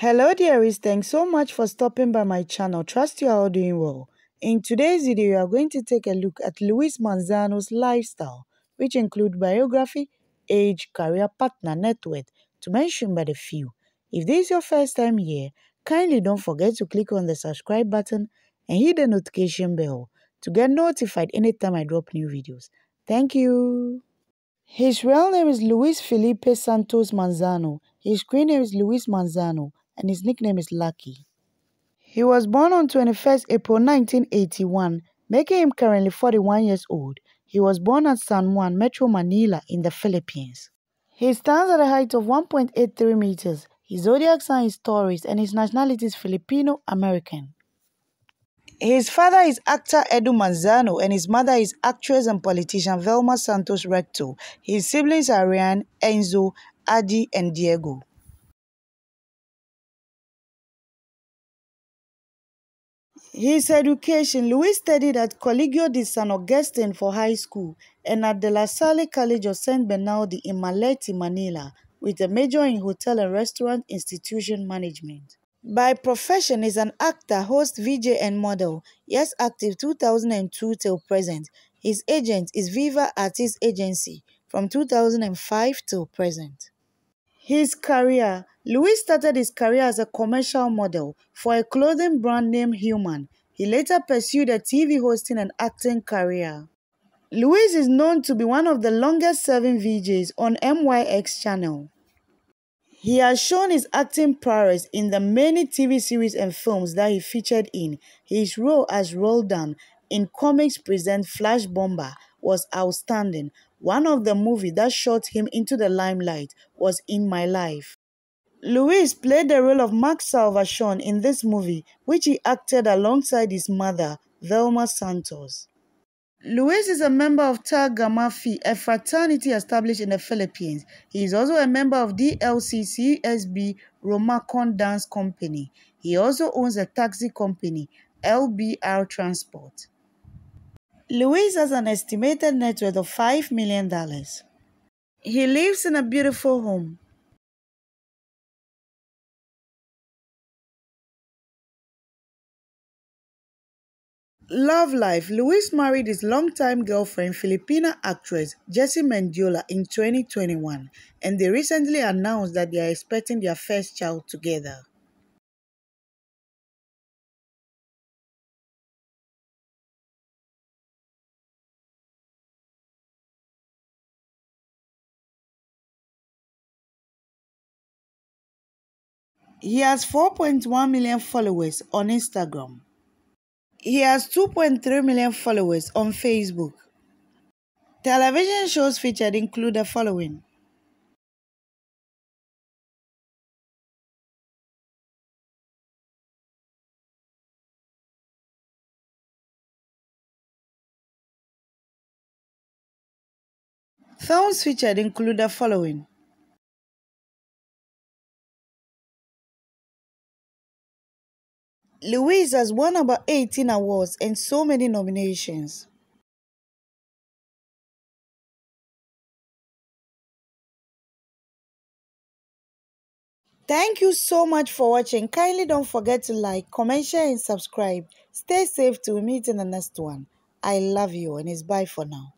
Hello dearies, thanks so much for stopping by my channel. Trust you are all doing well. In today's video, we are going to take a look at Luis Manzano's lifestyle, which include biography, age, career, partner, net worth, to mention but a few. If this is your first time here, kindly don't forget to click on the subscribe button and hit the notification bell to get notified anytime I drop new videos. Thank you. His real name is Luis Felipe Santos Manzano. His screen name is Luis Manzano and his nickname is Lucky. He was born on 21st April 1981, making him currently 41 years old. He was born at San Juan, Metro Manila in the Philippines. He stands at a height of 1.83 meters. His zodiac sign is Taurus and his nationality is Filipino American. His father is actor Edu Manzano and his mother is actress and politician Vilma Santos Recto. His siblings are Ryan, Enzo, Adi, and Diego. His education, Luis studied at Colegio de San Agustin for high school and at the La Salle College of St. Bernardo in Malate, Manila, with a major in hotel and restaurant institution management. By profession is an actor, host, VJ and model. Yes, active 2002 till present. His agent is Viva Artist Agency from 2005 till present. His career Luis started his career as a commercial model for a clothing brand named Human. He later pursued a TV hosting and acting career. Luis is known to be one of the longest serving VJs on MYX channel. He has shown his acting prowess in the many TV series and films that he featured in. His role as Roldan in Comics Present Flash Bomba was outstanding. One of the movies that shot him into the limelight was In My Life. Luis played the role of Mark Salvacion in this movie, which he acted alongside his mother, Vilma Santos. Luis is a member of Tau a fraternity established in the Philippines. He is also a member of DLC CSB Romançon Dance Company. He also owns a taxi company, LBR Transport. Luis has an estimated net worth of $5 million. He lives in a beautiful home. Love life Luis married his longtime girlfriend, Filipina actress Jessy Mendiola, in 2021, and they recently announced that they are expecting their first child together. He has 4.1 million followers on Instagram. He has 2.3 million followers on Facebook. Television shows featured include the following. Films featured include the following. Luis has won about 18 awards and so many nominations. Thank you so much for watching. Kindly don't forget to like, comment, share and subscribe. Stay safe till we meet in the next one. I love you and it's bye for now.